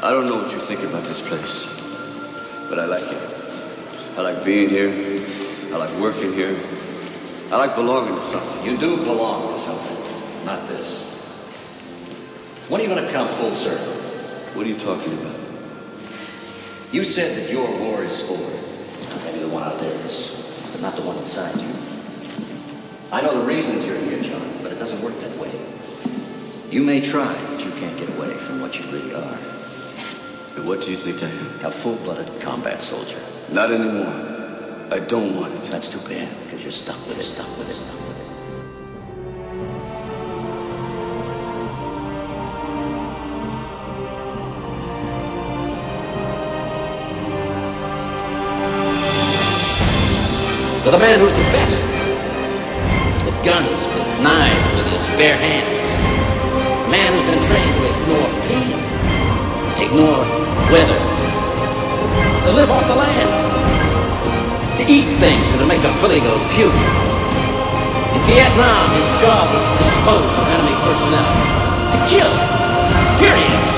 I don't know what you think about this place, but I like it. I like being here. I like working here. I like belonging to something. You do belong to something, not this. When are you going to come full circle? What are you talking about? You said that your war is over. Maybe the one out there is, but not the one inside you. I know the reasons you're here, John, but it doesn't work that way. You may try, but you can't get away from what you really are. And what do you think I am? A full-blooded combat soldier. Not anymore. I don't want it. That's too bad, because you're stuck with it, stuck with it, stuck with it. A man who's the best. With guns, with knives, with his bare hands. weather, to live off the land, to eat things that'll make a bully go puke. In Vietnam, his job was to dispose of enemy personnel, to kill, period.